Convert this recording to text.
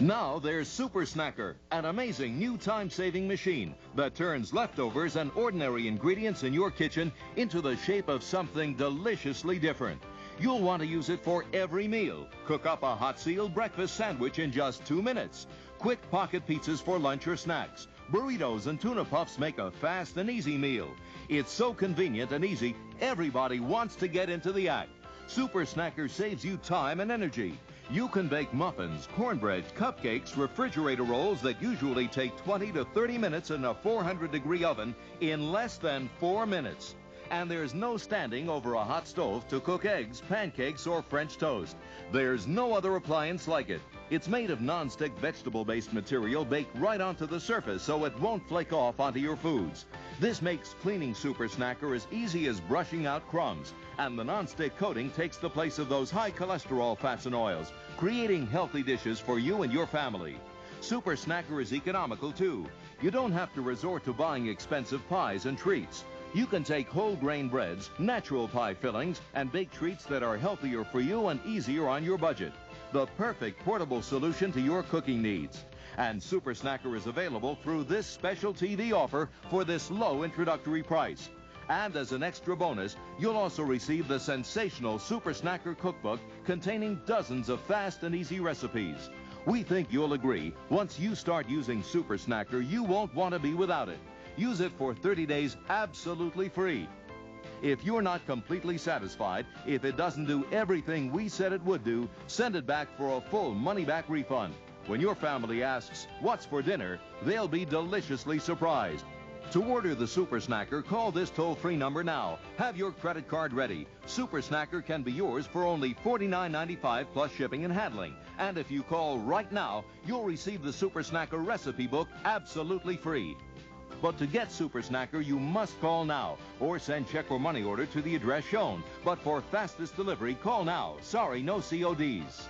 Now there's SuperSnacker, an amazing new time-saving machine that turns leftovers and ordinary ingredients in your kitchen into the shape of something deliciously different. You'll want to use it for every meal. Cook up a hot sealed breakfast sandwich in just two minutes. Quick pocket pizzas for lunch or snacks. Burritos and tuna puffs make a fast and easy meal. It's so convenient and easy, everybody wants to get into the act. SuperSnacker saves you time and energy. You can bake muffins, cornbread, cupcakes, refrigerator rolls that usually take 20 to 30 minutes in a 400 degree oven in less than four minutes. And there's no standing over a hot stove to cook eggs, pancakes, or French toast. There's no other appliance like it. It's made of non-stick vegetable-based material baked right onto the surface so it won't flake off onto your foods. This makes cleaning SuperSnacker as easy as brushing out crumbs. And the non-stick coating takes the place of those high cholesterol fats and oils, creating healthy dishes for you and your family. SuperSnacker is economical too. You don't have to resort to buying expensive pies and treats. You can take whole grain breads, natural pie fillings, and bake treats that are healthier for you and easier on your budget. The perfect portable solution to your cooking needs. And SuperSnacker is available through this special TV offer for this low introductory price. And as an extra bonus, you'll also receive the sensational SuperSnacker cookbook containing dozens of fast and easy recipes. We think you'll agree, once you start using SuperSnacker, you won't want to be without it. Use it for 30 days absolutely free. If you're not completely satisfied, if it doesn't do everything we said it would do, send it back for a full money-back refund. When your family asks, what's for dinner, they'll be deliciously surprised. To order the SuperSnacker, call this toll-free number now. Have your credit card ready. SuperSnacker can be yours for only $49.95 plus shipping and handling. And if you call right now, you'll receive the SuperSnacker recipe book absolutely free. But to get SuperSnacker, you must call now or send check or money order to the address shown. But for fastest delivery, call now. Sorry, no CODs.